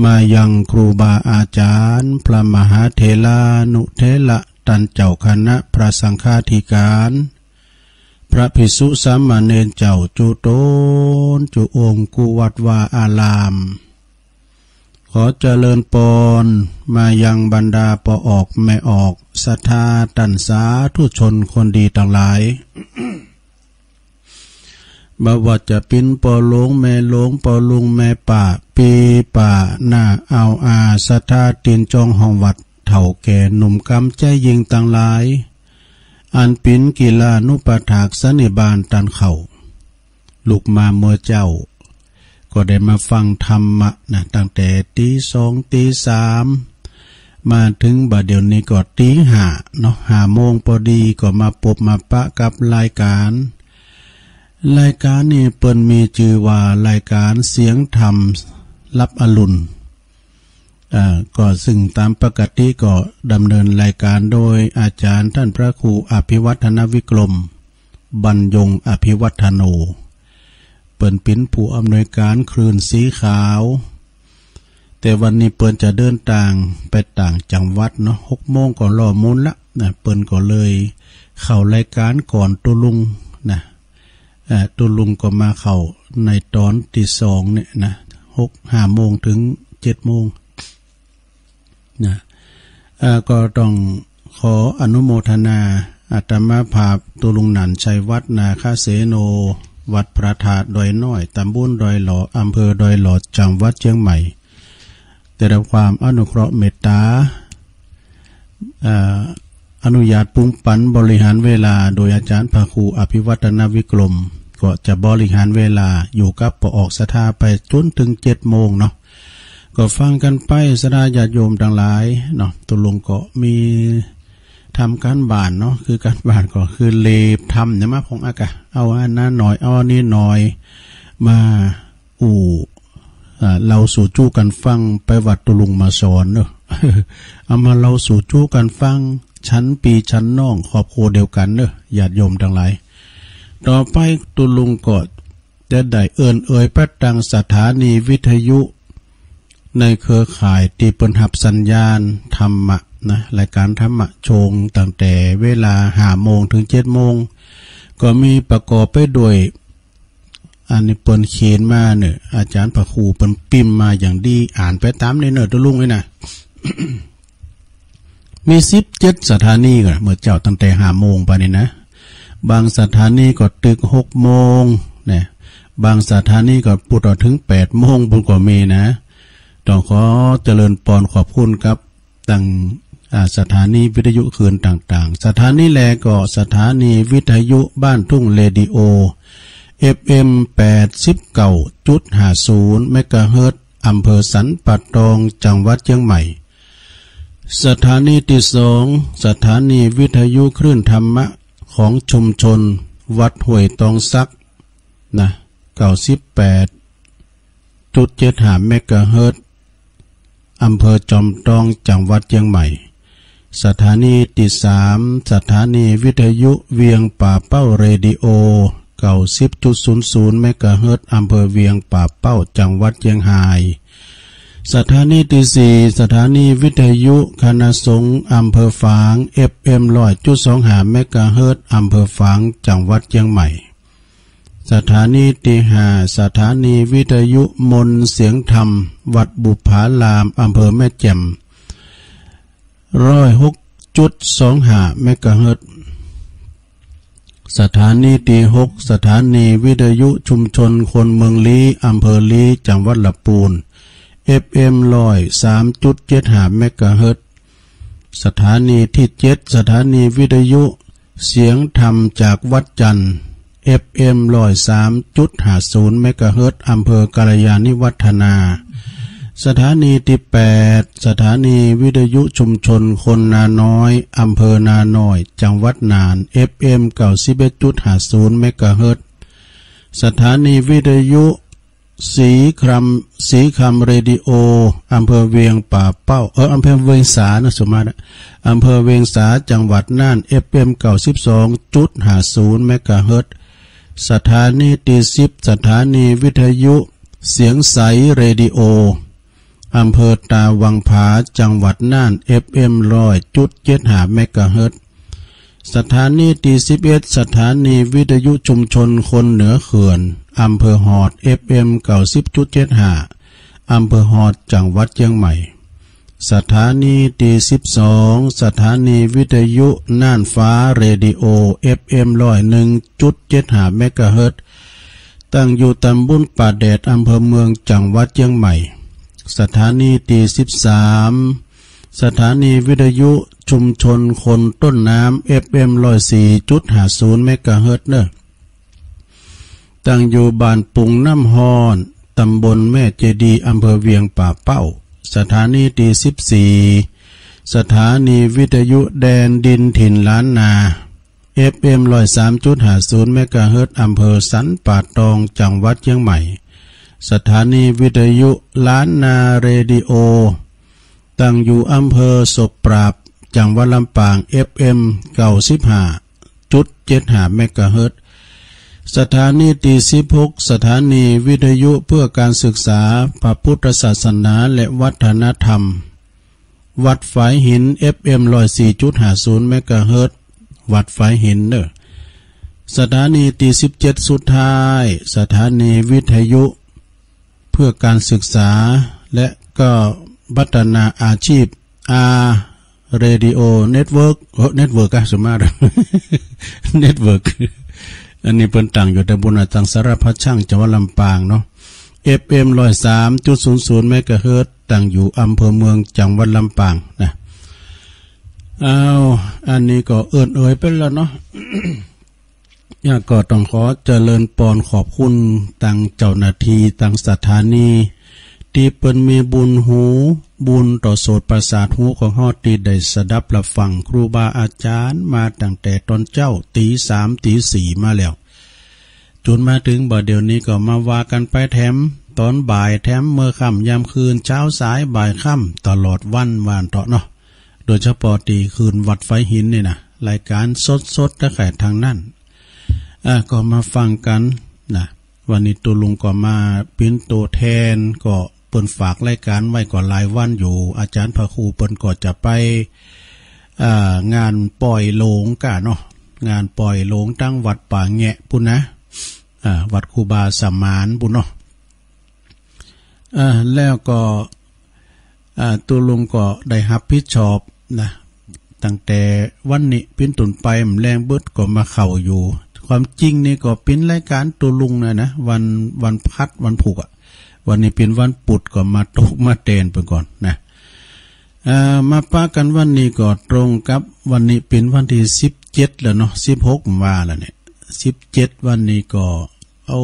มายังครูบาอาจารย์ พระมหาเทลานุเทละตันเจ้าคณะพระสังฆาธิการ พระภิกษุสามเณรเจ้าจุโตนจุองกุวัดวาอาราม ขอเจริญปนมายังบรรดาปอออกไม่ออกศรัทธาตันสาทุชนคนดีต่างหลาย บว่าจะเป็นปอลงแม่ลงปอลุงแม่ป่า ปีป่าหน้าเอาอาสัทธาตินจองห้องวัด เถ่าแก่หนุ่มกำใจยิงต่างหลาย อันปินกีฬานุปถากสนิบาลตันเขา่าลูกมาเมื่อเจ้า ก็ได้มาฟังธรรมะนะตั้งแต่ตีสองตีสามมาถึงบัดเดี๋ยวนี้ก็ตีห้าเนาะห้าโมงพอดีก็มาปบมาปะกับรายการ รายการนี้เปิ้นมีชื่อว่ารายการเสียงธรรมรับอรุณอ่าก็ซึ่งตามปกติก็ดำเนินรายการโดยอาจารย์ท่านพระครูอภิวัฒนวิกรม บรรยงอภิวัฒโน เปิ้นเป็นผู้อำนวยการคลื่นสีขาว แต่วันนี้เปิ้นจะเดินทางไปต่างจังหวัดเนาะหกโมงก่อนรอมูลละนะเปิ้นก็เลย เข้ารายการก่อนตุลุง ตุลุงก็มาเข้าในตอนที่สองเนี่ยนะหกห้าโมงถึงเจ็ดโมงนะก็ต้องขออนุโมทนาอาตมาภาพตุลุงหนันชัยวัดนาคาเสโน วัดพระธาตุดอยน้อยตำบลดอยหล่ออำเภอดอยหล่อจังหวัดเชียงใหม่แต่รับความอนุเคราะห์เมตตา อนุญาตปุ้งปันบริหารเวลา โดยอาจารย์ภาคูอภิวัตนวิกรม ก็จะบริหารเวลาอยู่กับปออกสถาไปจนถึงเจ็ดโมงเนาะก็ฟังกันไปสดาญาโยมทั้งหลายเนาะตุลงก็มีทำการบานเนาะคือการบานก็คือเลบทำเนี่ยมาพงอากาเอาอันนั้นหน่อยเอาอันนี้หน่อยมาอู่เราสู่จู้กันฟังไปวัดตุลุงมาสอนเนอะเอามาเราสู่จู้กันฟัง ชั้นปีชั้นน้องขอบโคเดียวกันเนอะญาติโยมทั้งหลาย ต่อไปตุลุงก็จะได้เอินเอ่ยประดังสถานีวิทยุ ในเครือข่ายตีปนหับสัญญาณธรรมะนะรายการธรรมะชงตั้งแต่เวลาห้าโมงถึงเจ็ดโมง ก็มีประกอบไปด้วยอันนี้เปินเขียนมาเนี่ยอาจารย์พระครูเปินปิมมาอย่างดีอ่านไปตามในเนอตุลุงเลยนะ มีสิบเจ็ดสถานีกันเมื่อเจ้าตั้งแต่ห้าโมงไปนี่นะ บางสถานีก็ตึกหกโมงเนี่ยบางสถานีก็ปุดถึงแปดโมงบุญก็มีนะ ต้องขอเจริญปอนขอบคุณครับตั้งสถานีวิทยุคืนต่างๆ สถานีแลก็สถานีวิทยุบ้านทุ่งเรดิโอ FM 89จุด50เมกะเฮิรตอำเภอสันปัดตอง จังหวัดเชียงใหม่ สถานีที่สองสถานีวิทยุคลื่นธรรมะของชุมชน วัดห้วยตองซักนะเก้าสิบแปดจุดเจ็ดหาเมกะเฮิรตอำเภอจอมทองจังหวัดเชียงใหม่ สถานีที่สามสถานีวิทยุเวียงป่าเป้าเรดิโอเก้าสิบจุดศูนย์ศูนย์เมกะเฮิรตซ์อำเภอเวียงป่าเป้าจังหวัดเชียงราย สถานีที่สี่สถานีวิทยุคณะสงฆ์อำเภอฝาง FM ร้อยจุดสองห้าเมกะเฮิรตซ์อำเภอฝาง จังหวัดเชียงใหม่ สถานีที่ห้าสถานีวิทยุมนเสียงธรรม วัดบุพาลามอำเภอแม่แจ่มร้อยหกจุดสองหาเมกะเฮิรตสถานีที่หกสถานีวิทยุชุมชนคนเมืองลีอำเภอลีจังหวัดลำปูน FM ลอยสามจุดเจ็ดหาเมกะเฮิรตสถานีที่เจ็ดสถานีวิทยุ เสียงธรรมจากวัดจันทร์ FM ร้อยสามจุดห้าศูนย์เมกะเฮิรตซ์อำเภอกัลยาณิวัฒนา สถานีที่แปดสถานีวิทยุชุมชนคนนาน้อยอำเภอนาน้อย จังหวัดน่าน FM เก้าสิบเอ็ดจุดห้าศูนย์เมกะเฮิรตซ์สถานีวิทยุ สีคำสีคำเรดิโออำเภอเวียงป่าเป้าเอออำเภอเวียงสานะสมมาตอำเภอเวียงสาจังหวัดน่าน FM เก้าสิบสองจุดห้าศูนย์เมกะเฮิรตซ์สถานีที่สิบสถานีวิทยุ เสียงใสเรดิโออำเภอท่าวังผาจังหวัดน่าน FM ร้อยจุดเจ็ดห้าเมกะเฮิรตซ์สถานีที่สิบเอ็ดสถานีวิทยุชุมชนคนเหนือเขื่อน อำเภอฮอด FM เก้าสิบจุดเจ็ดห้าอำเภอหอดจังหวัดเชียงใหม่ สถานีตีสิบสองสถานีวิทยุน่านฟ้าเรดิโอ FM ร้อยหนึ่งจุดเจ็ดหาเมกะเฮิรตตั้งอยู่ตำบลป่าแดดอำเภอเมืองจังหวัดเชียงใหม่ สถานีตีสิบสามสถานีวิทยุชุมชนคนต้นน้ำ FM ร้อยสี่จุดหาศูนย์เมกะเฮิรตเนอ ตั้งอยู่บ้านปุงน้ำฮอนตำบลแม่เจดีย์อำเภอเวียงป่าเป้า สถานีที่สิบสี่สถานีวิทยุแดนดินถิ่นล้านนา FM ร้อยสามจุดห้าศูนย์เมกะเฮิรตซ์อำเภอสันป่าตองจังหวัดเชียงใหม่ สถานีวิทยุล้านนาเรดิโอ ตั้งอยู่อำเภอศพปราบ จังหวัดลำปาง FM เก่าสิบห้าจุดเจ็ดหาเมกะเฮิรต สถานีตีสิบหกสถานีวิทยุเพื่อการศึกษาพระพุทธศาสนาและวัฒนธรรม วัดฝายหิน FM ร้อยสี่จุดหาศูนย์เมกะเฮิรตวัดฝายหินเนอสถานีตีสิบเจ็ดสุดท้าย สถานีวิทยุ เพื่อการศึกษา และก็พัฒนาอาชีพอา Radio Network Network อะสมมาต Network อันนี้เป็นต่างอยู่แต่บุญตังสารพัดช่างจังหวัดลำปางเนาะ FM ร้อยสามจุดศูนย์ศูนย์เมกะเฮิรตซ์ตั้งอยู่อำเภอเมืองจังหวัดลำปางนะเอาอันนี้ก็เอินเอ่ยไปแล้วเนาะอยากก็ต้องขอเจริญพรขอบคุณตังเจ้าหน้าที่ตังสถานี ที่เปิ้นมีบุญหู บุญต่อโสดประสาทหูของฮอดตีได้สดับรับฟังครูบาอาจารย์มาตั้งแต่ตอนเจ้าตีสามตีสี่มาแล้วจนมาถึงบ่เดี๋ยวนี้ก็มาว่ากันไปแถม ตอนบ่ายแถมเมื่อค่ำยามคืนเช้าสายบ่ายค่ำตลอดวันวานเถาะเนาะโดยเฉพาะตีคืนวัดไฟหินนี่นะรายการสดสดๆตะแข่ทางนั้นอะก็มาฟังกันนะวันนี้ตัวลุงก็มาเป็นตัวแทนก็ เปิ้นฝากรายการไว้ก่อนหลายวันอยู่ อาจารย์พระครูเปิ้นก็จะไปงานปล่อยโลงกะเนาะงานปล่อยโลงตั้งวัดป่าแงะปุ่นนะวัดครูบาสมานปุ่นเนาะแล้วก็ตัวลุงก็ได้รับผิดชอบนะตั้งแต่วันนี้เป็นตุนไปมแรงเบิดก็มาเข้าอยู่ ความจริงนี่ก็เป็นรายการตัวลุงนะนะวันวันพัดวันผูกอะ วันนี้เป็นวันปุดก็มาตกมาเตนไปก่อนนะมาป้ากันวันนี้ก็ตรงกับวันนี้เป็นวันที่สิบเจ็ดแล้วเนาะสิบหกว่าแล้วเนี่ยสิบเจ็ดวันนี้ก็เอา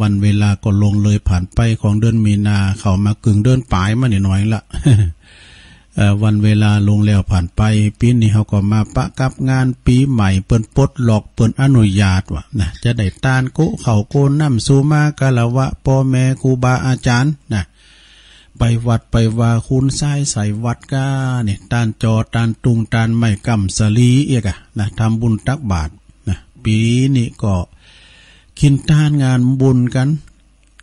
วันเวลาก็ลงเลยผ่านไปของเดือนมีนา เข้ามากึ่งเดือนปลายมาหน่อยๆละเอ่อ วันเวลาลงแล้วผ่านไปปีนี้เขาก็มาปะกับงานปีใหม่เปิ้นปดหลอกเปิ้นอนุญาตวะนะจะได้ตานโกะเขาโกนน้ำสูมากะละวะพ่อแม่ครูบาอาจารย์นะไปวัดไปว่าคุณทรายใส่วัดก้าเนี่ยตานจอตานตุงตานไม่กำสลีเอกะนะทำบุญตักบาทนะปีนี้ก็กินทานงานบุญกัน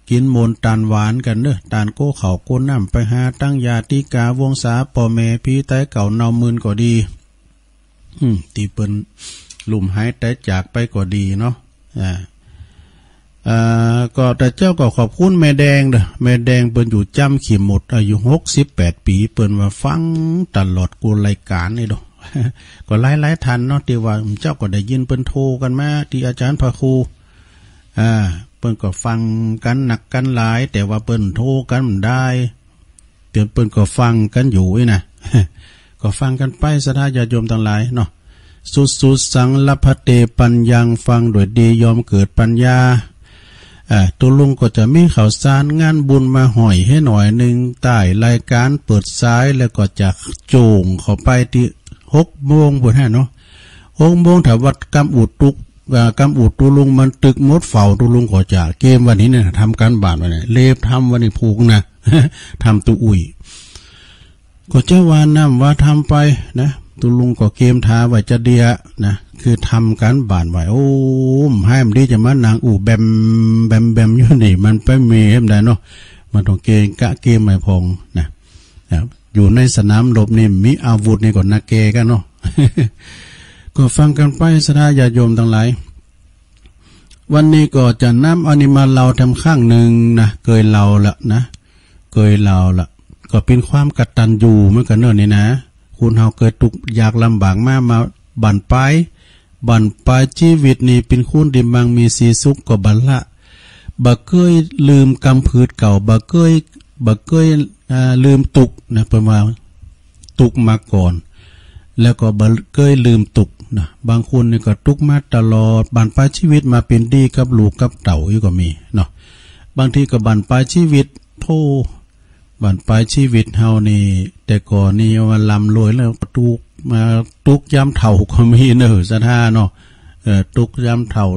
กินมนตานหวานกันเด้อตานโก้เขาโก้น้ำไปหาตั้งยาติกาวงศาปอแม่พี่ไต้เก่าเนามืนก็ดี อืมตีเปิ้นหลุมหายแต่จากไปก็ดีเนาะอ่าอ่าก็แต่เจ้าก็ขอบคุณแม่แดงเด้อแม่แดงเปิ้นอยู่จำขีหมด อายุหกสิบแปดปี เปิ้นว่าฟังตลอดกูรายการนี่ดอกก็หลายหลายๆทันเนาะที่ว่าเจ้าก็ได้ยินเปิ้นโทรกันมาที่อาจารย์พระครูอ่า เปิ้นก็ฟังกันหนักกันหลาย แต่ว่าเปิ้นโทรกันมันได้เตือนเปิ้นก็ฟังกันอยู่นะก็ฟังกันไปสถาญาโยมทั้งหลายเนาะสุดสุดสังลพเตปัญญังฟังโดยดียอมเกิดปัญญาตัวลุงก็จะมีข่าวสารงานบุญมาห่อยให้หน่อยหนึ่งใต้รายการเปิดซ้ายแล้วก็จะโจงเข้าไปที่หกโมงบนแห่เนาะหกโมงถาวัดกำอุดตุก กำอุดตุลุงมันตึกมดเฝ้าตุลุงก็จะเกมวันนี้เนี่ยทำการบาทวันนี้เลบทำวันนี้ผูกนะทำตุอุ่ยก็เจ้าวานนำว่าทำไปนะตุลุงก็เกมทาไว้จะเดียนะคือทำการบานไว้โอ้มให้มันดีจะมานางอู่แบมแบมแบมอยู่นี่ มันไปมีเห็นได้เนาะมันต้องเกงกะเกมไม่พองนะอยู่ในสนามรบนี่มีอาวุธนี่ก่อนนักเกกันเนาะ ก็ฟังกันไปสถาญาโยมทั้งหลาย วันนี้ก็จะนำอนิมาเราทำข้างหนึ่งนะเกยเราละนะเกยเราละก็เป็นความกตัญญูเหมือนกันเนอะนี่นะ คุณเฮาเกิดตุกอยากลำบากมากมาบั่นปบั่นปชีวิตนี่เป็นคุณดิมังมีสีสุขก็บัลละบักเกยลืมกำพืชเก่าบักเกยบักเกยลืมตุกนะประมาณตุกมาก่อน แล้วก็บักเกยลืมตุก นะบางคนเนี่ยก็ตุกมาตลอดบั่นปลายชีวิตมาเป็นดีกับลูกกับเต่าอยู่ก็มีเนาะบางทีก็บั่นปลายชีวิตโพบั่นปลายชีวิตเฮานี่ แต่ก่อนนี่มาลำรวยแล้วตุกมาตุกย้ำเถ่าก็มีเนอะสะท่าเนาะเออตุกย้ำเถ่า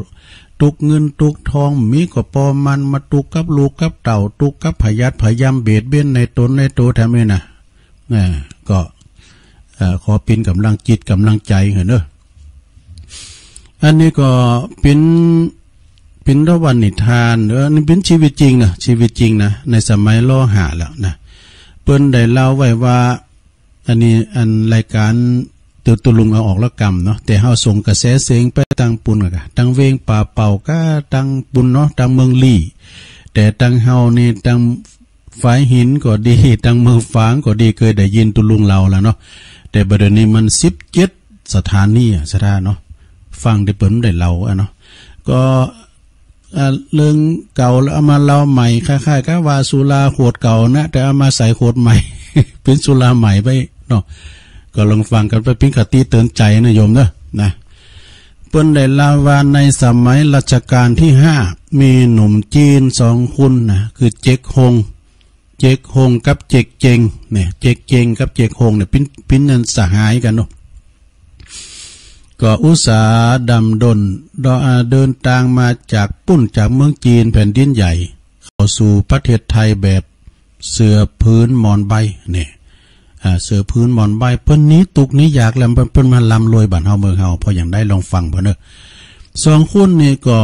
ตุกเงินตุกทองมีก็ปอมันมาตุกกับลูกกับเต่าตุกกับพยัดพยามเบียดเบี้ยนในตนในตัวทำไมนะนี่ก็ขอเป็นกำลังจิตกำลังใจเหรอเนอะ อันนี้ก็เป็นเป็นระวันนิทานเออนี่เป็นชีวิตจริงนะชีวิตจริงนะในสมัยล่อหาแล้วนะเปิ้นได้เล่าไว้ว่า อันนี้อันรายการตัวตุลุงเอาออกละกรรมเนาะแต่เฮาส่งกระแสเสียงไปตังปุนกะตังเวงป่าเป่าก็ตังปุนเนาะตังเมืองลี่ แต่ตังเฮานี่ตังฝายหินก็ดีตังเมืองฝางก็ดีเคยได้ยินตุลุงเราแล้วเนาะแต่บัดนี้มัน17สถานีสถานเนาะ ฟังได้เปิ้นได้เล่าอะเนาะก็เรื่องเก่าแล้วเอามาเล่าใหม่คล้ายๆกับว่าสุราขวดเก่านะแต่เอามาใส่ขวดใหม่ เป็นสุราใหม่ไปเนาะก็ลองฟังกันไปพิงคติเตือนใจนะโยมเนาะนะเปิ้นได้ลาวาในสมัยรัชกาลที่ห้ามีหนุ่มจีนสองคนนะคือเจ๊กฮงเจ๊กฮงกับเจ๊กเจงเนี่ยเจ๊กเจงกับเจ๊กฮงเนี่ยปิ้นปิ้นนันสหายกันเนาะ ก็อุตสาดำดนดอเดินทางมาจากปุ้นจากเมืองจีนแผ่นดินใหญ่ เข้าสู่ประเทศไทยแบบเสือพื้นมอนใบเนี่ยเสือพื้นมอนใบเพิ่นนี้ตุกนี้อยากแล้วเพิ่นมาลำรวยบ้านเฮาเมืองเฮาพออย่างได้ลองฟังเพิ่นเนอะสองคนนี่ก็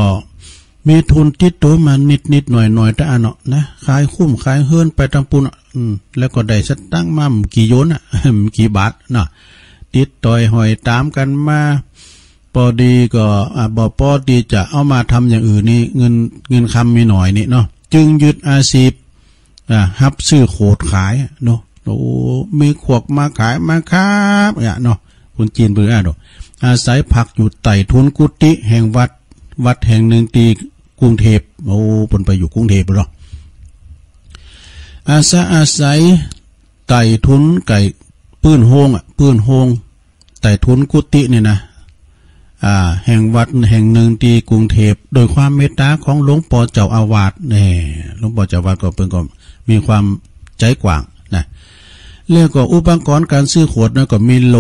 มีทุนติดตัวมานิดนิดหน่อยหน่อยแต่อันเนาะนะขายคุ้มขายเฮิรนไปทำปุนแล้วก็ได้สตั้งมั่มกี่โยนอะกี่บาทเนาะ ติดต่อยหอยตามกันมาพอดีก็อ่าบอพอดีจะเอามาทำอย่างอื่นนี่เงินเงินคำมีหน่อยนี่เนาะจึงยึดอาชีพอ่าฮับซื้อโขดขายเนาะโอ้มีขวกมาขายมาครับเนี่ยเนาะคนจีนเบื่อเนาะอาศัยผักอยู่ไต่ทุนกุฏิแห่งวัดวัดแห่งหนึ่งตีกรุงเทพโอ้ปนไปอยู่กรุงเทพเนาะอาศัยอาศัยไต่ทุนไก่ปื้นโฮงอะปื้นโฮง ต่ทุนกุฏิเนี่ยนะอ่าแห่งวัดแห่งหนึ่งที่กรุงเทพโดยความเมตตาของหลวงปู่เจ้าอาวาสเนี่ยหลวงปู่เจ้าอาวาสก็เป็นก็มีความใจกว้างนะเรื่องก็อุปกรณ์การซื้อขวดนะก็มีโหล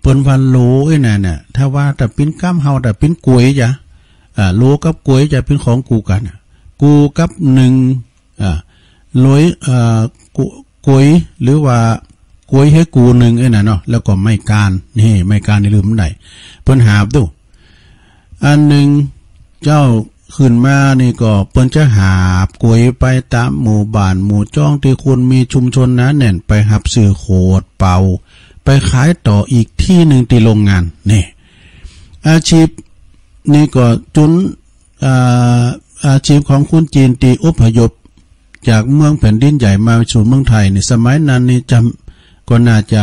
เปิ้นวันโหลไอ้น่ะเนี่ยถ้าว่าแต่ปิ้นก้ามเฮาแต่ปิ้นกล้วยจ้ะอ่าโหลกับกล้วยจะเป็นของกูกันกูกับหนึ่งอ่าลอยอ่ากล้วยหรือว่า กวยให้กูหนึ่งไอ้น่ะเนาะแล้วก็ไม่การนี่ไม่การในลืมไหนเปิ้นหาบดูอันหนึ่งเจ้าขึ้นมานี่ก็เปิ้นจะหาบกวยไปตามหมู่บ้านหมู่จ้องที่คุณมีชุมชนนะแน่นไปหับสื่อโขดเป่า ไปขายต่ออีกที่หนึ่งที่โรงงานนี่อาชีพนี่ก็จุนอาอาชีพของคุณจีนตีอุพยพ จากเมืองแผ่นดินใหญ่มาสู่เมืองไทยในสมัยนั้นนี่จำ ก็น่าจะ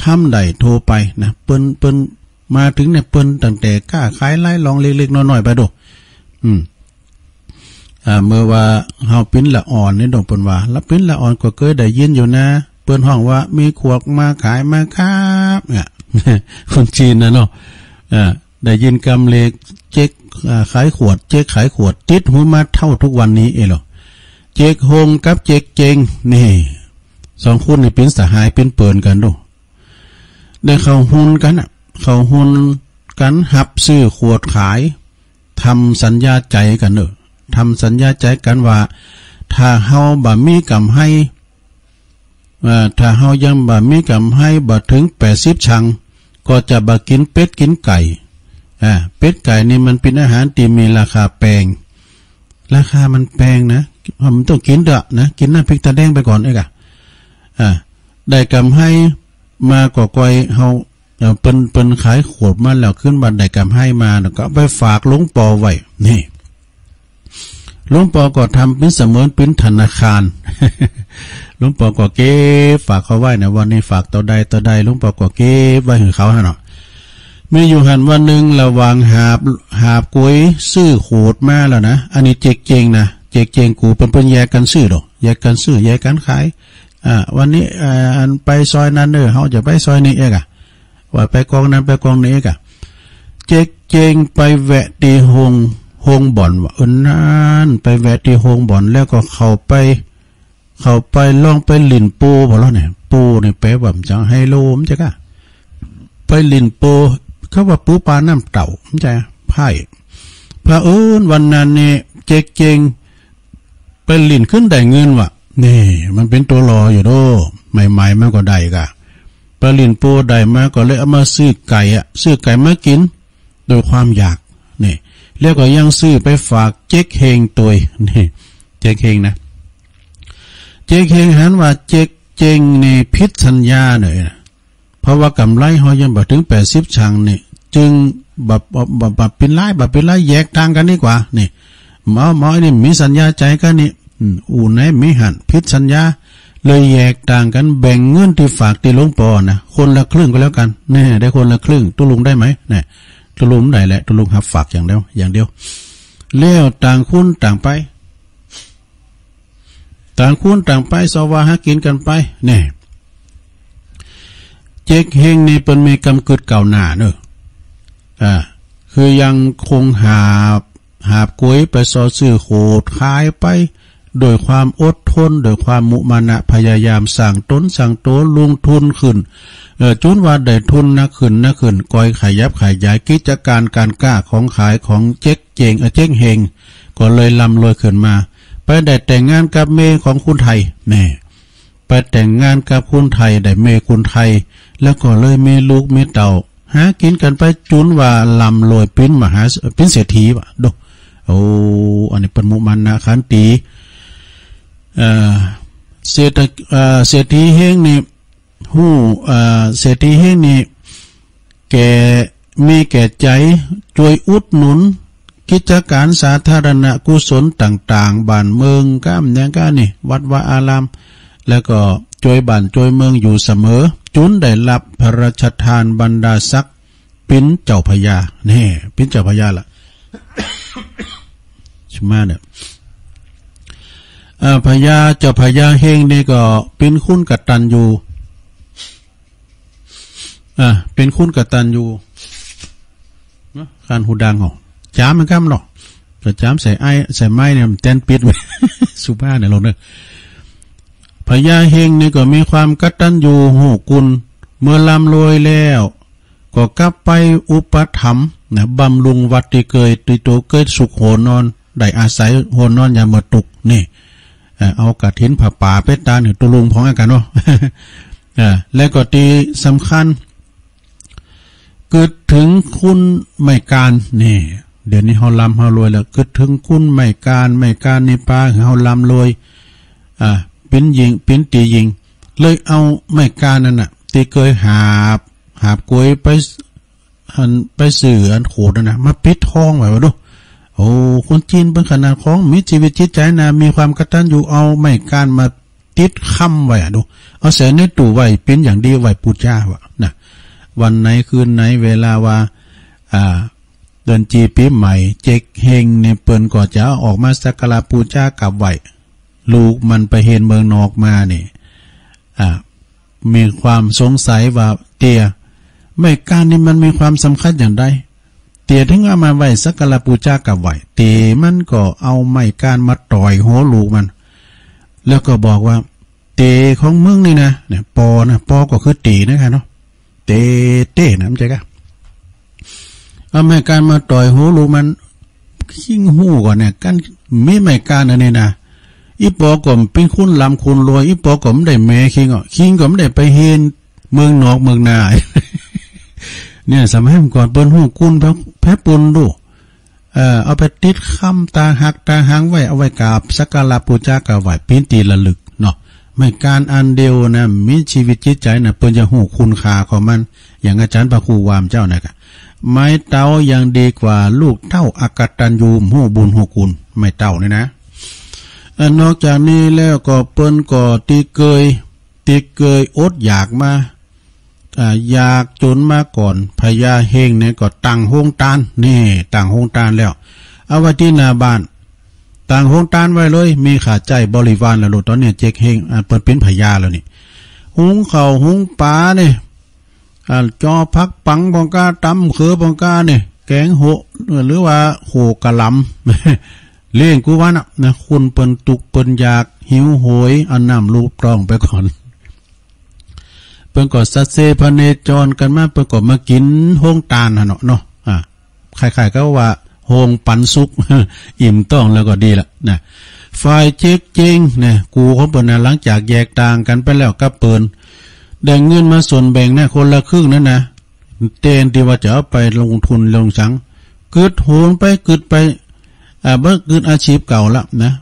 พัมใดโทรไปนะเปิ้นเปิ้นมาถึงเนี่ยเปิ้นตั้งแต่กล้าขายไล่ลองเล็กๆน้อยๆไปดูอืมอ่าเมื่อว่าเฮาปิ้นละอ่อนนี่ดอกเปิ้นว่าแล้วปิ้นละอ่อนก็เคยได้ยินอยู่นะ เปิ้นห้องว่ามีขวกมาขายมาครับเนี่ยคนจีนนะเนาะอ่าได้ยินกำเล็กเจ๊กขายขวด เจ๊กขายขวดติดหูมาเท่าทุกวันนี้เองหรอเจ๊กฮงกับเจ๊กเจงนี่ สองคนนี่เป็นสหายเป็นเปินกันดูได้เข้าหุนกันอะ เขาหุนกันหับซื้อขวดขายทำสัญญาใจกันเนอะทำสัญญาใจกันว่า ถ้าเฮาบ่มีกำให้อ่าถ้าเฮายังบ่มีกำให้บ่ถึงแปดสิบชัง ก็จะบ่กินเป็ดกินไก่อ่าเป็ดไก่นี่มันเป็นอาหารที่มีราคาแพงราคามันแพงนะมันต้องกินเด้อนะกินน้ำพริกตาแดงไปก่อนเอ้กะ อ่าได้กำให้มาก่อก้อยเฮาเปิ้นเปิ้นขายขวดมาแล้วขึ้นบันไดกำให้มาแล้วก็ไปฝากลุงปอไว้นี่ลุงปอก็ทำเป็นเสมือนเป็นธนาคารลุงปอก็เก็บฝากเขาไว้นะวันนี้ฝากต่อใดต่อใดลุงปอก็เก็บไว้ให้เขาฮะเนาะมีอยู่หันวันหนึ่งระวังหาบหาบกุ้ยซื้อขูดมาแล้วนะอันนี้เจ๊กเจงนะเจ๊กเจงกูเป็นเพิ่นแยกกันซื้อดอกแยกกันซื้อแยกกันขาย อ่าวันนี้อ่าอันไปซอยนั้นเด้อเฮาจะไปซอยนี้เองอะว่าไปกองนั้นไปกองนี้เองอะเจ๊กเจงไปแวะตีหงหงบ่อนว่าเออนั่นไปแวะตีหงบ่อนแล้วก็เข้าไปเข้าไปล่องไปลินปูบ่แล้วเนี่ยปูเนี่ยแปลว่าจังไฮโลมจ้ะกะไปลินปูเขาว่าปูปลาน้ำเต่ามันจะไพ่พระเอิญวันนั้นเนี่ยเจ๊กเจงไปลินขึ้นได้เงินว่ะ นี่ มันเป็นตัวรออยู่โดใหม่ๆมันก็ได้กะปลาลินปูได้มาก็เลยเอามาซื้อไก่อะซื้อไก่มากิน โดยความอยากนี่แล้วก็ยังซื้อไปฝากเจ๊กเฮงตัวนี่เจ๊กเฮงนะเจ๊กเฮงหันว่าเจ๊กเจงในพิษสัญญาหน่อยนะเพราะว่ากำไรเขายังบ่ถึงแปดสิบชังนี่จึงแบบแบบแบบเป็นไล่แบบเป็นไล่แยกทางกันดีกว่านี่หมอหมอนี่มีสัญญาใจกันนี่ อูไหนมีหันพิษสัญญา เลยแยกต่างกันแบ่งเงินที่ฝากที่ลงปอนะคนละครึ่งก็แล้วกันแน่ได้คนละครึ่งตุลุงได้ไหมเนี่ยตุลุงได้แหละตุลุงหับฝากอย่างเดียวอย่างเดียวแล้วต่างคุณต่างไป ต่างคุณต่างไปสวาหากินกันไปเน่เจ๊กเฮงนี่เป็นมีกำกึดเก่าหนาเนอะอ่าคือยังคงหาบหาบกล้วยไปซอซื้อโขดขายไป โดยความอดทน โดยความมุมานะพยายามสั่งต้นสั่งโตลงทุนขึ้นจุนว่าได้ทุนนะขึ้นนะขึ้นก้อยขยับขยายกิจการการกล้าของขายของเจ๊กเจงเจ๊กเฮงก็เลยลำรวยขึ้นมา ไปได้แต่งงานกับเมย์ของคุณไทยแน่ไปแต่งงานกับคุณไทยได้เมย์คุณไทย แล้วก็เลยเมลูกเมเต่าหากินกันไปจุนว่าลำรวยปิ้นมหาปิ้นเศรษฐีวะดูโอ้อันนี้เป็นมุมันนะขันตี เออเศรษฐเศรษฐีเฮงนี่หู้เออเศรษฐีเฮงนี่แกมีแก่ใจช่วยอุดหนุน กิจการสาธารณกุศลต่าง ๆบ้านเมืองก้ามแนงก้านี่ วัดวาอาราม แล้วก็จวยบ้านจวยเมืองอยู่เสมอ จุนได้รับพระราชทานบรรดาศักดิ์ปิ้นเจ้าพญานี่ปิ้นเจ้าพญาล่ะชมาเนี่ย พญาเจ้าพญาเฮงนี่ก็เป็นคุณกตันอยู่อ่าเป็นคุณกตันอยู่นะการหูดังเหรอจ้ามมันก้ามหรอกแต่จ้ามใส่ไอ้ใส่ไม้เนี่ยมันเต้นปิดไว้สุภาพเนี่ยลงเนอะพญาเฮงนี่ก็มีความกตัญญูหูกุล เมื่อลำรวยแล้ว ก็กลับไปอุปถัมภ์นะบำรุงวัดที่เกยติโตเกยสุขโหนอน ได้อาศัยโหนอนอย่าเมาตุกนี่ เอากระถินผ่าป่าเป็ดตาหนึ่งตุลุงพองกันเนาะอ่อและก็ตีสำคัญ เกิดถึงคุณไม่การนี่เดี๋ยวนี้เฮาลำเฮารวยแล้วเกิดถึงคุณไม่การไม่การในป่าเฮาลำรวยอ่าเป็นยิงเป็นตียิง เลยเอาไม่การนั่นน่ะ ตีเคยหาบหาบกล้วยไปอันไปสื่ออันโขดนั่นนะมาปิดทองไว้วะดู โอ้คนจีนเป็นขนาดของมีชีวิตจิตใจนะมีความกระตัญญูเอาไม่การมาติดคำไว้อะดู เอาเสในตู้ไว้เป็นอย่างดีไว้ปูจ้าวะนะวันไหนคืนไหนเวลาว่า อ่า เดือนจีปีใหม่ เจ๊กเฮงเนี่ยเปินก็จะออกมาสักการะปูจ้ากับไหวลูกมันไปเห็นเมืองนอกมาเนี่ยอ่า มีความสงสัยว่าเตียไม่การนี่มันมีความสำคัญอย่างไร เตียถึงเอามาไหวสักการะปูจ้ากับไหวเตียมันก็เอาไม่การมาต่อยหัวลูกมัน แล้วก็บอกว่า เตของมึงนี่นะเนี่ยปอนะปอก็คือตีนะครับเนาะเตเต้นะมันใจกะเอาไม่การมาต่อยหัวลูกมันขิงหูก่อนเนี่ยกันไม่ไม่การอันนี้นะอีปอกมเป็นคุณลำคุณรวยอีปอกมได้แม่คิงอะคิงก็ไม่ได้ไปเห็นเมืองนอกเมืองนา เนี่ยสมัยก่อนเปิ้นหูกุนแพ้แพ้ปุนดูเออเอาไปติดคำตาหักตาหางไว้เอาไว้กราบสักการะปูชากราไหว้ปีนตีระลึกเนาะไม่การอันเดียวนะมีชีวิตจิตใจนะเปิ้นจะหูคุณค่าของมัน อย่างอาจารย์พระครูวามเจ้านะกะไม้เต้ายังดีกว่าลูกเท่าอากตันยูมหูบุญหูคุณไม่เต้านี่นะนอกจากนี้แล้วก็เปิ้นก็ตีเกยตีเกยอดอยากมา อยากจนมาก่อนพญาเฮงเนี่ยก็ตั้งโฮงตานนี่ตั้งโฮงตานแล้วเอาไว้ที่นาบ้านตั้งโฮงตานไว้เลย มีขาใจบริวารแล้วตอนนี้เจ๊กเฮงเปิดเป็นพญาแล้วนี่หุงเข่าหุงปลาเนี่ยจอพักปังบองกาตำเขือบองกาเนี่ยแกงโหหรือว่าโหกะลำเลี้ยงกูว่านะนะคุณเปินตุกเปินอยากหิวโหยอันน้ำรูปตรองไปก่อน เพิ่นก็สัตเซพเนจรกันมาเพิ่นก็มากินโฮงตาลเนาะเนาะอ่าใครๆก็ว่าโฮงปันสุกอิ่มต้องแล้วก็ดีละนะฝ่ายเจ๊กจริงนี่ยกูเขาเปิดนะหลังจากแยกต่างกันไปแล้วก็เปินแบ่งเงินมาส่วนแบ่งเนี่ยคนละครึ่งนั่นนะเตนที่ว่าจะเอาไปลงทุนลงสังกึดโหนไปกึดไปอ่าเบิกกึดอาชีพเก่าละนะ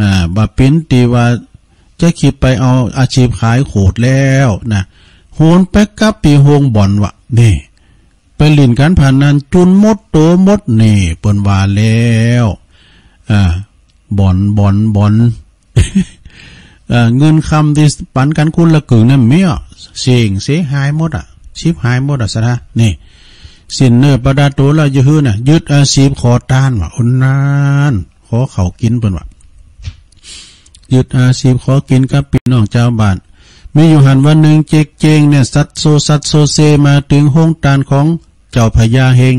อ่าบาปิ้นตีว่าจะขีดไปเอาอาชีพขายโขดแล้วนะ โหนไปกับปีโฮงบ่อนวะนี่ไปหลินกันผ่านนั้นจุนมดโตมดนี่เปิ้นว่าแล้วอ่าบ่อนบ่อนบ่อนเงินคำที่ปันกันคุณละกึ่งนั่นเมียเสียงเสียหายหมดอะ ชิบหายหมดอะสะนะนี่สินเนอประดาตัวละยื้อน่ะยึดอาชีพขอต้านว่ะอุนนานขอเขากินเปิ้นว่ะยึดอาชีพขอกินกับพี่น้องเจ้าบ้าน มีอยู่หันวันหนึ่งเจ๊กเจงเนี่ยสัตโซสัตโซเซมาถึงห้องตานของเจ้าพญาเฮง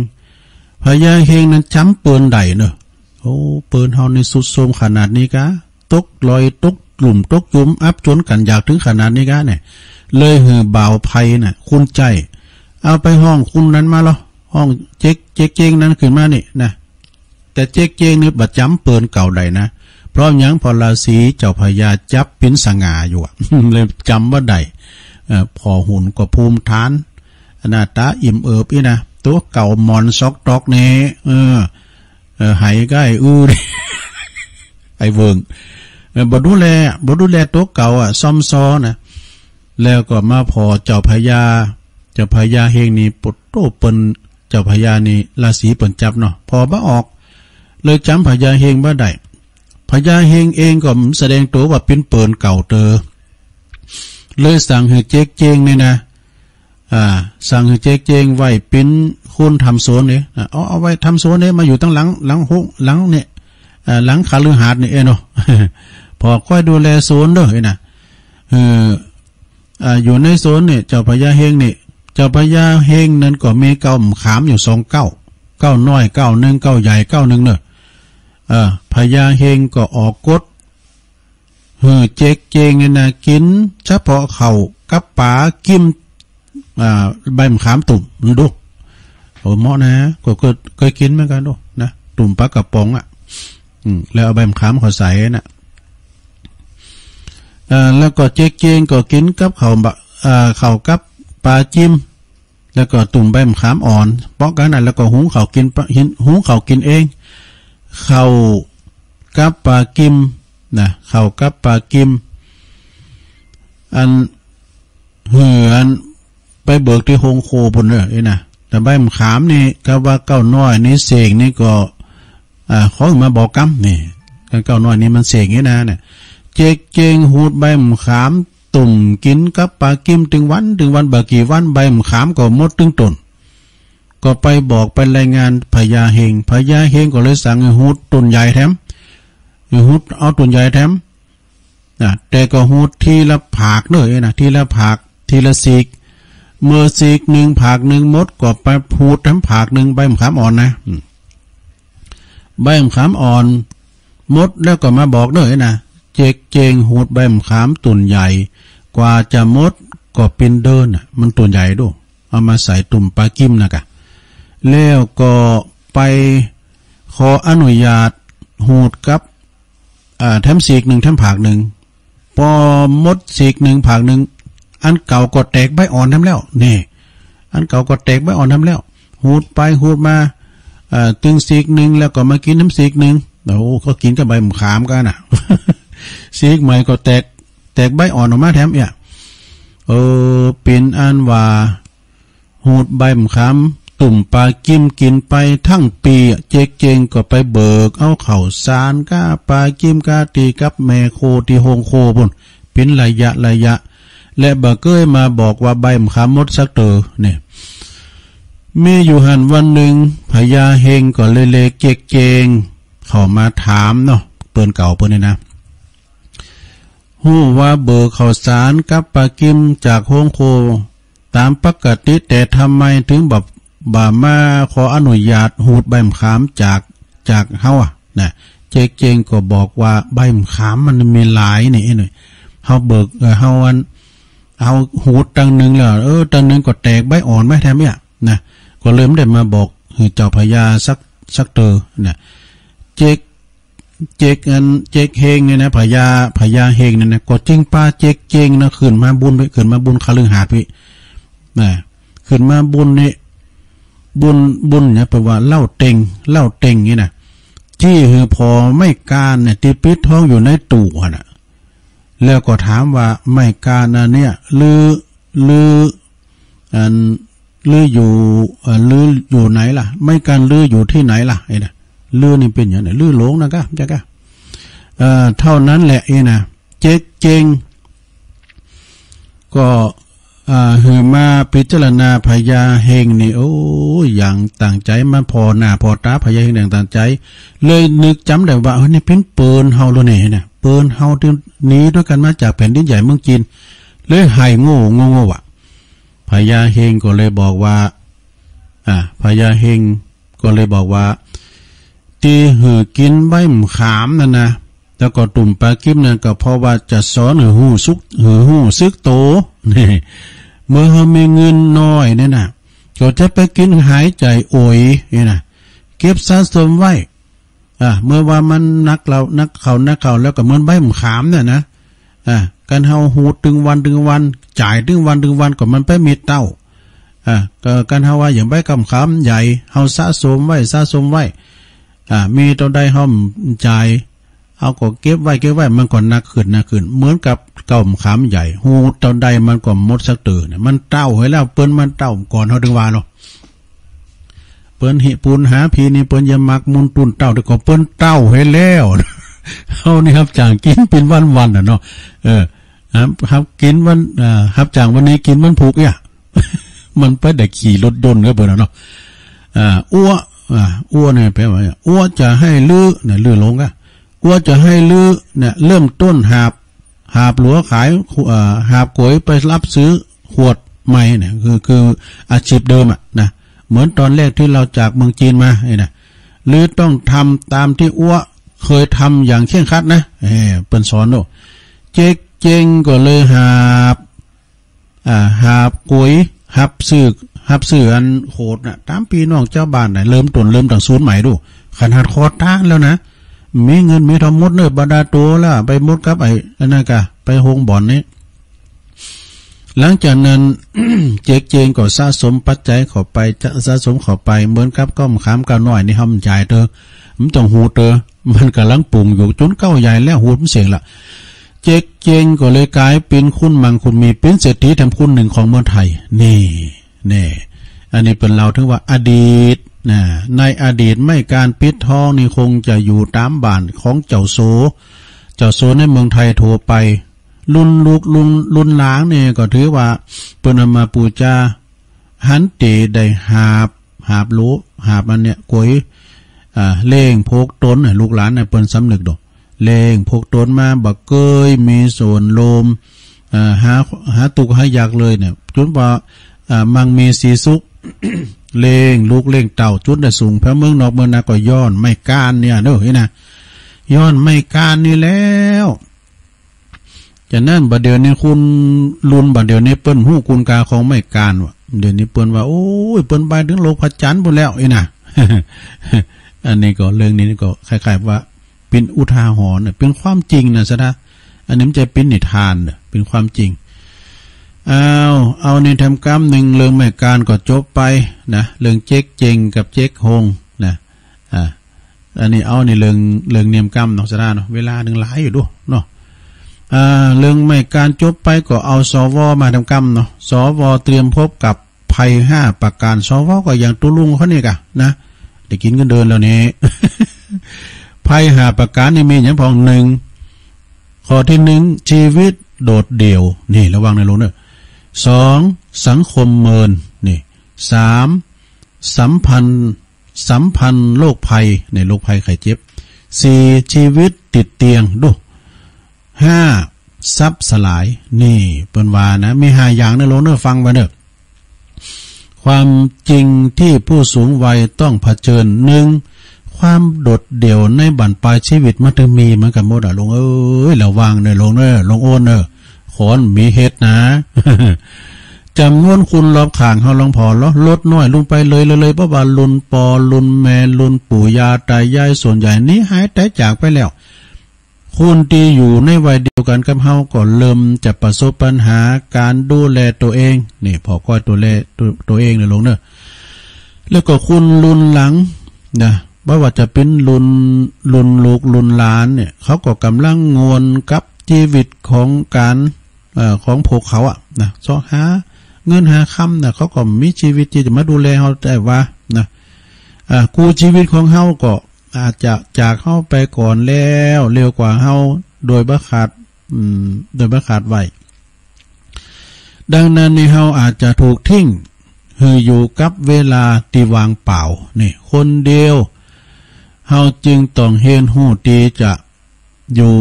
พญาเฮงนั้นจำเปืนใดเนอะโอ้เปืนเฮาในสุดโทมขนาดนี้กะตกลอยตกกลุ่มตกยุมอับจนกันอยากถึงขนาดนี้กะเนี่ย เลยหือบ่าวไพน่ะ คุณใจ เอาไปห้องคุณนั้นมาแล้วห้องเจ๊กเจ๊กเจงนั้นขึ้นมานี่นะแต่เจ๊กเจงนี่บัดจำเปืนเก่าใดนะ พราะยังพอราศีเจ้าพญาจับปินสง่าอยู่เลยจำว่าใดพอหุ่นก็ภูมิฐานหน้าตาอิ่มเอิบอีนะตัวเก่ามอนซอกตอกเนเออเออหายใกล้อื้ไอเวิงบดูแลบดูแลตัวเก่าอะซ่อมซ้อนะแล้วก็มาพอเจ้าพญาเจ้าพญาเฮงนี่ปุตโตเปินเจ้าพญานี่ราศีเปินจับเนาะพอบ้าออก เลยจำพญาเฮงบ้าได้ พญาเฮงเองก็แสดงตัวว่าเป็นเปินเก่าเตอเลยสั่งให้เจ๊กเจงเนี่ยนะอ่าสั่งให้เจ๊กเจงไว้เป็นคุณทำโซนเนี่ยเอาเอาไว้ทำโซนเนี่ยมาอยู่ตั้งหลังหลังหุหลังเนี่ยหลังคาลือหาดเนี่ยเอเนาะพอค่อยดูแลโซนด้วยนะเอออยู่ในโซนเนี่ยเจ้าพญาเฮงเนี่ยเจ้าพญาเฮงนั้นก็มีเก้าขามอยู่สองเก้าเก้าน้อยเก้าหนึ่งเก้าใหญ่เก้าหนึ่งเนอะ พญาเฮงก็ออกกดเฮือเจ๊กเจงนะกิน เฉพาะเขากับป๋ากิมอ่าใบมะขามตุ่มดูโอ้เหมาะนะ ก็เคยกินเหมือนกันดูนะตุ่มปลากระป๋องอะอืมแล้วเอาใบมะขามเขาใส่น่ะอ่าแล้วก็เจ๊กเจงก็กินกับเขาบะอ่าเขากับปลาจิ้มแล้วก็ตุ่มใบมะขามอ่อนป้องกันนั้นแล้วก็หุงเขากินหุงเขากินเอง เข้ากับปากิมนะเข้ากับปากิม อันเหือนไปเบิกที่โฮงโคบนเลยนะแต่ใบมขามนี่ก็ว่าเก้าน้อยนี่เสกนี่ก็อ่าเขามาบอกกำนี่เก้าน้อยนี่มันเสกนี่นะเนี่ยเจกเจงหูดใบมขามตุ่มกินกับปลากิมถึงวัน ถึงวันบากี่วันใบมขามก็หมดตึงตน ก็ไปบอกไปรายงานพญาเฮงพญาเฮงก็เลยสั่งให้ฮูดตุนใหญ่แถมฮูดเอาตุนใหญ่แถมนะแต่ก็ฮูดทีละผากเนยนะทีละผากทีละสีกเมื่อสีกหนึ่งผากหนึ่งมดก็ไปพูดทั้งผากหนึ่งใบมะขามอ่อนนะใบมะขามอ่อนมดแล้วก็มาบอกเนยนะเจกเจงหูดใบมะขามตุนใหญ่ กว่าจะมดก็เป็นเดินอะมันตุนใหญ่ดูเอามาใส่ตุ่มปลากิมนะกะ แล้วก็ไปขออนุญาตหูดกับแถมสีกหนึ่งแถมผากหนึ่งพอมดสีกหนึ่งผากหนึ่งอันเก่าก็แตกใบอ่อนทำแล้วนี่อันเก่าก็แตกใบอ่อนทำแล้ว หูดไปหูดมาตึงซีกหนึ่งแล้วก็มากินน้ำซีกหนึ่งโอ้เขากินกับใบมะขามกันอะซีกใหม่ก็แตก แตกใบอ่อนออกมาแถมเนี่ยเออเป็นอันว่าหูดใบมะขาม ตุ่มปลากิมกินไปทั้งปีเจกเจงก็ไปเบิก เอาเข่าสารก้าปลากิมกาตีกับแม่โคที่โฮงโคบนเป็นระยะระยะ และบะเกยมาบอกว่าใบมขามมดสักเตอเนี่ยมีอยู่หันวันหนึ่งพญาเฮงก็เลยเลเจกเจงเข้ามาถามเนาะเปิ้นเก่าเปิ้นเนี่ยนะหู้ว่าเบิกข่าวสารกับปลากิมจากโฮงโค ตามปกติแต่ทำไมถึงแบบ บ่ามาขออนุญาตหูดใบมะขามจากจากเฮาอะนะเจกเจงก็บอกว่าใบมะขามมันมีหลายนี่หน่อยเฮาเบิกเฮาอันเอาหูดตังหนึ่งแล้วเออตังหนึ่งก็แตกใบอ่อนไหมแทมเนี่ยนะก็เลยไม่ได้มาบอกเจ้าพญาสักสักเตอนะเจกเจกอันเจกเฮงเนี่ยนะพญาพญาเฮงเนี่ยนะก็จริงป้าเจกเจงนะขึ้นมาบุญไปขึ้นมาบุญคาลึงหาดพี่นะขึ้นมาบุญเนี่ย บุญบุญเนี่ยแปลว่าเล่าเต็งเล่าเต็งนี่นะจี้คือพอไม่การเนี่ยตีปิดท้องอยู่ในตู้น่ะแล้วก็ถามว่าไม่การนะเนี่ยลือลืออันลืออยู่อ่อลืออยู่ไหนล่ะ ไม่การลืออยู่ที่ไหนล่ะไอ้นะลือนี่เป็นอย่างไรลือหลงนะกะจ๊ะกะเอ่อเท่านั้นแหละไอ้นะเจ๊กเจงก็ อ่าหือมาพิจารณาพญาเฮงนี่โอ้ยอย่างต่างใจมาพอหน้าพอตาพญาเฮงอย่างต่างใจ เลยนึกจำได้ว่าเฮ้ยนี่เป็นเปินเฮาแล้วเนี่ยเนี่ยเปินเฮาที่นี้ด้วยกันมาจากแผ่นดินใหญ่เมืองจีนเลยหายโง่โง่โง่อะพญาเฮงก็เลยบอกว่า อ่าพญาเฮงก็เลยบอกว่าที่หือกินใบมขามนั่นนะ แล้วก็ตุ่มปลากิ้มนั่นก็เพราะว่าจะสอนหือหูซุกหือหูซึกโตนี่เมื่อเขามีเงินน้อยเนี่ยนะก็จะไปกินหายใจโอยนี่นะเก็บสะสมไว้อ่าเมื่อว่ามันนักเรานักเขานักเขาแล้วก็เหมือนใบมะขามเนี่ยนะอ่าการเฮาหูดถึงวันถึงวัน จ่ายถึงวันถึงวันก็มันไปมีเต้าอ่าก็การเฮาว่าอย่างใบกำขามใหญ่เฮาสะสมไว้สะสมไว้อ่ามีตัวใดห้อมจ่าย เอาก็เก็บไว้เก็บไว้มันก็นักขึ้นนักขึ้น เหมือนกับเก่าขามใหญ่หูตัวใดมันก็มดสักตื่นมันเต้าให้แล้วเปิ้นมันเต้าก่อนเฮาถึงว่าเนาะเปิ้นหิปูนหาพีนี่เปิ้นยามักมุนตุนเต้าแต่ก็เปิ้นเต้าให้แล้วเฮานี่ครับจางกินเป็นวันๆน่ะเนาะเออครับครับกินวันอ่าครับจางวันนี้กินวันผูกเนี่ยมันไปได้ขี่รถยนต์ก็เปิ้นน่ะเนาะอ่าอ้วอ่าอ้วเนี่ยแปลว่าอ้วจะให้ลื้อเนี่ยลือลงอะ อ้วจะให้ลือเนี่ยเริ่มต้นหาบ หาบหลัวขายหาบก๋วยไปรับซื้อขวดใหม่เนี่ยคือคืออาชีพเดิมอะนะเหมือนตอนแรกที่เราจากเมืองจีนมาไอ้นะหรือต้องทำตามที่อ้วเคยทำอย่างเข่งครัดนะเออเป็นสอนโนเจ๊กเจงก็เลยหาบอ่าหาบก๋วยหับซื้อหับซื้ออันโคดน่ะตามปีน้องเจ้าบ้านน่ะเริ่มต้นเริ่มตั้งศูนย์ใหม่ดูขนาดคอต้านแล้วนะ มีเงินมีทองมดเนื้อบาดาตัวล้วไปมดกับไอ้นั่นกะไปโฮงบ่อนนี้ หลังจากนั้นเจกเจงก็สะสมปัจจัยข้าไปจะสะสมข้าไปเหมือนกับก้อมขามก้าน้อยนี่ห้ำจ่ายเธอมันต้องหูเธอมันกำลังปรุงอยู่จนเก้าใหญ่แล้วหูมันเสียงละเจกเจงก็เลยกลายเป็นคุณมังคุณมีเป็นเศรษฐีแถมคุณหนึ่งของเมืองไทย นี่นี่อันนี้เป็นเราถึงว่าอดีต นะในอดีตไม่การปิดทองนี่คงจะอยู่ตามบ้านของเจ้าโซ เจ้าโซในเมืองไทยโทรไป รุ่นลูกรุ่นรุ่นหล้างเนี่ยก็ถือว่าเปิ้นมาปูจาหันเตได้หาบหาบโลหาบอันเนี้ยกวยอ่าเล่งพกตนน่ะลูกหลานน่ะเปิ้นสำนึกดอกเล่งพกตนมาบักเกยมีส่วนลมอ่าหาหาตุกหาอยากเลยเนี่ยจนว่าอ่ามังมีสีสุก เลงลูกเลงเต่าจุดได้สูงพระเมืองนอกเมืองนาก็ย้อนไม่การเนี่ยเด้อเห็นนะย้อนไม่การนี่แล้วจะนั่นบัดเดี๋ยวนี้คุณลุนบัดเดี๋ยวนี้เปิ้นหู้กุลกาของไม่การวะเดี๋ยวนี้เปิ้นว่าโอ้ยเปิ้นไปถึงโลกพระจันทร์หมดแล้วไอ้น่ะอันนี้ก็เรื่องนี้ก็คล้ายๆว่าเป็นอุทาหรณ์เป็นความจริงนะสนะอันนี้มันจะเป็นนิทานะเป็นความจริง เอาเอาในทำกรรมหนึ่งเรื่องแม่การก็จบไปนะเรื่องเจ๊กเจงกับเจ๊กฮงนะอ่าอันนี้เอาในเรื่องเรื่องเนียมกรรมเนาะสราเนาะเวลาหนึ่งหลายอยู่ด้วยเนาะอ่าเรื่องไม่การจบไปก็เอาสวมาทำกรรมเนาะสวเตรียมพบกับภัยห้าประการสวก็อย่างตุลุงเขาเนี่กะนะได้กินกันเดินแล้วนี้ภัยห้าประการนี่มีอย่างพองหนึ่งข้อที่หนึ่งชีวิตโดดเดี่ยวนี่ระวังในลงเนอะ สองสังคมเมินนี่สามสัมพันธ์สัมพันธ์โรคภัยในโรคภัยไข้เจ็บสี่ชีวิตติดเตียงดูห้าซับสลาย นี่เปิ้นว่านะ มีห้าอย่างในโลเนอฟังไปเนอะความจริงที่ผู้สูงวัยต้องเผชิญหนึ่งความโดดเดี่ยวในบั่นปลายชีวิตมันจะมีเหมือนกันหมดอะลงเอ้ยระวังเนอะลงเนอะลงโอนเนอะ ขอนมีเฮ็ดนะจำนวนคุณรอบข่างเขาลองพอลดลดน้อยลงไปเลยเลยเลยเพราะว่าลุนปอลุนแม่ลุนปู่ยาตายายส่วนใหญ่นี้หายแต่จากไปแล้วคนที่อยู่ในวัยเดียวกันกับเฮาก็เริ่มจะประสบปัญหาการดูแลตัวเองนี่พอก้อยตัวแลตัวตัวเองเนี่ยลงเนอะแล้วก็คุณลุนหลังนะว่าว่าจะเป็นลุนลุนลูกลุนหลานเนี่ยเขาก็กำลังงวนกับชีวิตของการ อของพวกเขาอะนะซอหาเงินหาคำนะเขาก็มีชีวิตที่จะมาดูแลเขาได้ว่านะกูชีวิตของเขาก็อาจจะจากเข้าไปก่อนแล้วเร็วกว่าเขาโดยบัขาดโดยบัขาดไหวดังนั้นในเขาอาจจะถูกทิ้งคืออยู่กับเวลาตีวางเปล่านี่คนเดียวเฮาจึงต้องเห็นหูตีจะอยู่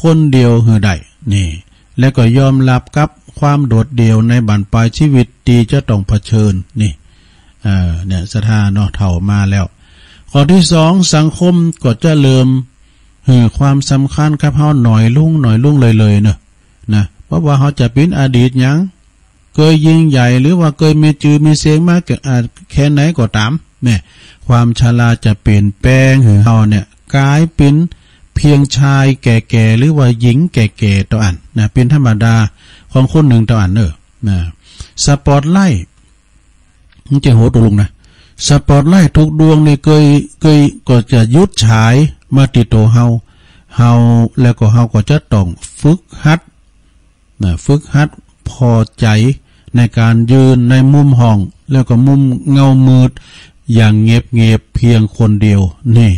คนเดียวคือได้นี่ และก็ยอมรับกับความโดดเดี่ยวในบันปลายชีวิตตีจะต้องเผชิญนี่เนี่ยสถานเนาะเท่ามาแล้ว ข้อที่สองสังคมก็จะเริ่มหือความสำคัญกับเฮาหน่อยลุ่งหน่อยลุ่งเลยเลยเนอะนะเพราะว่าเขาจะเป็นอดีตยังเคยยิ่งใหญ่หรือว่าเคยมีจือมีเสียงมากแค่ไหนก็ตามเนี่ยความชราจะเปลี่ยนแปลงหือเฮาเนี่ยกลายเป็น เพียงชายแก่ๆหรือว่าหญิงแก่ๆต่ออันนะเป็นธรรมดาของคนหนึ่งต่ออันเนอะนะสปอร์ตไลท์มันจะโหตัวลงนะสปอร์ตไลท์ทุกดวงเนี่ยเคยเคยก็จะหยุดฉายมาติดตัวเฮาเฮาแล้วก็เฮาก็จะต้องฝึกหัดนะฝึกหัดพอใจในการยืนในมุมห้อง แล้วก็มุมเงามืด อย่างเงียบเงียบเพียงคนเดียวนี่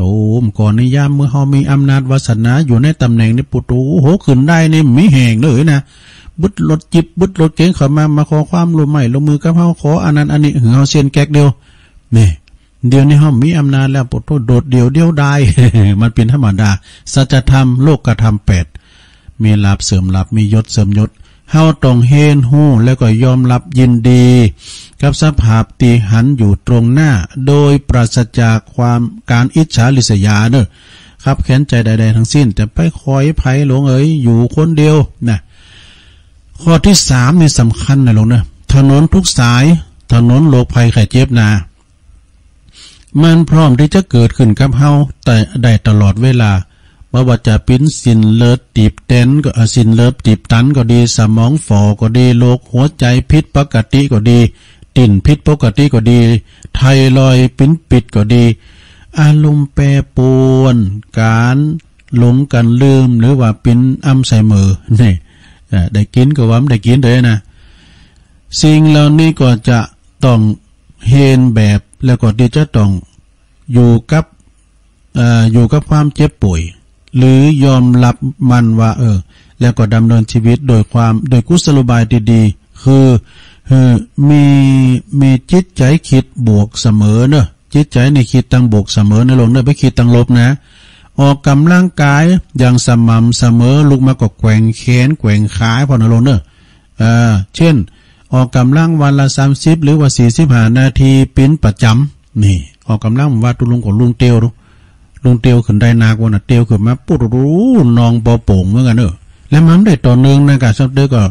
ตมก่อนนิยามเมื่อเฮามีอำนาจวาสนาอยู่ในตำแหน่งนี่ปุตูโหขึ้นได้นี่มีแห่งเลยนะบึดรถจิบบึดรถเก๋งเข้ามามาขอความร่วมใหม่ลงมือกับเฮาขออันนั้นอันนี้หึงเฮาเซียนแก๊กเดียวนี่เดี๋ยวนี้เฮามีอำนาจแล้วปุตูโดดเดียวเดียวได้มันเป็นธรรมดาสัจธรรมโลกกระทำแปดมีลาบเสริมลาบมียศเสริมยศ เฮาต้องเฮนหู้แล้วก็ยอมรับยินดี กับสภาพตีหันอยู่ตรงหน้า โดยปราศจากความการอิจฉาริษยาเนอะครับแค้นใจใด ๆ ทั้งสิ้น แต่ไปคอยไผ่หลงเอ๋ยอยู่คนเดียวนะข้อที่สามนี่สำคัญนะหลงเนะถนนทุกสาย ถนนโลกภัยไข่เจ็บนามันพร้อมที่จะเกิดขึ้นกับเฮาแต่ได้ตลอดเวลา ว่าว่าจะปิ้นสินเลิศตีบเต้นก็สินเลิศตีบตันก็ดี สมองฝ่อก็ดีโรคหัวใจพิษปกติก็ดี ติ่นพิษปกติก็ดี ไทรอยปิ้นปิดก็ดี อารมณ์แปรปวน การหลงกันลืมหรือว่าปิ้นอ้ำใส่มือนี่ได้กินก็ว่าได้กินเลยนะ สิ่งเหล่านี้ก็จะต้องเฮนแบบแล้วก็ที่จะต้องอยู่กับอยู่กับความเจ็บป่วย หรือยอมรับมันว่าเออ แล้วก็ดำเนินชีวิตโดยความโดยกุศโลบายดีๆคือคือมีมีจิตใจคิดบวกเสมอเนอะจิตใจในคิดตั้งบวกเสมอในลงเนอะไปคิดตั้งลบนะ ออกกำลังกายอย่างสม่ำเสมอลุกมาก็แกว่งแขนแกว่งขาพอนลงเนอะอ่าเช่น ออกกำลังวันละสามสิบหรือว่าสี่สิบห้านาทีปิ้นประจำนี่ ออกกำลังว่าตุลุงกับลุงเตียวดู ลุงเตียวขึ้นได้นากว่าน่ะเตียวขึ้นมาปุ๊ดรู้นองปอโป่งเหมือนกันเนอะแล้วมันได้ต่อเนื่องนะกะสักเดือก็